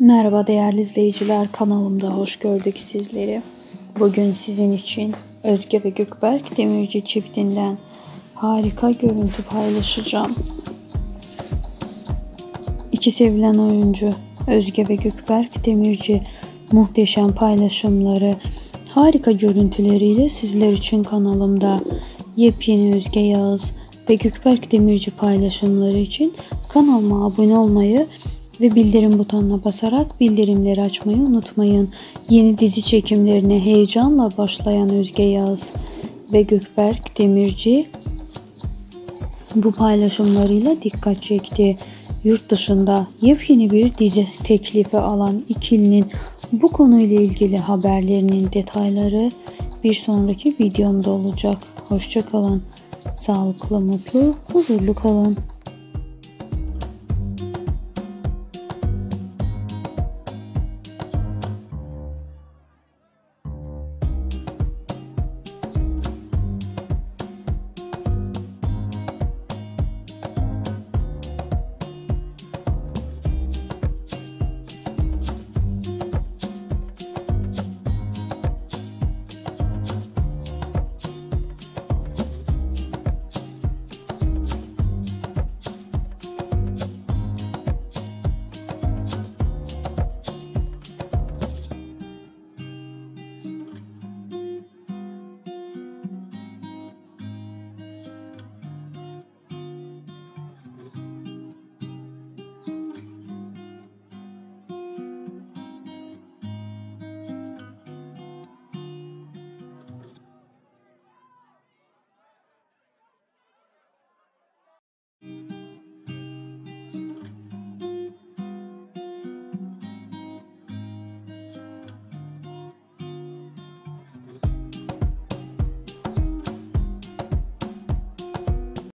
Merhaba değerli izleyiciler kanalımda hoş gördük sizleri. Bugün sizin için Özge ve Gökberk Demirci çiftinden harika görüntü paylaşacağım. İki sevilen oyuncu Özge ve Gökberk Demirci muhteşem paylaşımları, harika görüntüleriyle sizler için kanalımda yepyeni Özge Yağız ve Gökberk Demirci paylaşımları için kanalıma abone olmayı ve bildirim butonuna basarak bildirimleri açmayı unutmayın. Yeni dizi çekimlerine heyecanla başlayan Özge Yağız ve Gökberk Demirci bu paylaşımlarıyla dikkat çekti. Yurt dışında yepyeni bir dizi teklifi alan ikilinin bu konuyla ilgili haberlerinin detayları bir sonraki videomda olacak. Hoşçakalın. Sağlıklı, mutlu, huzurlu kalın.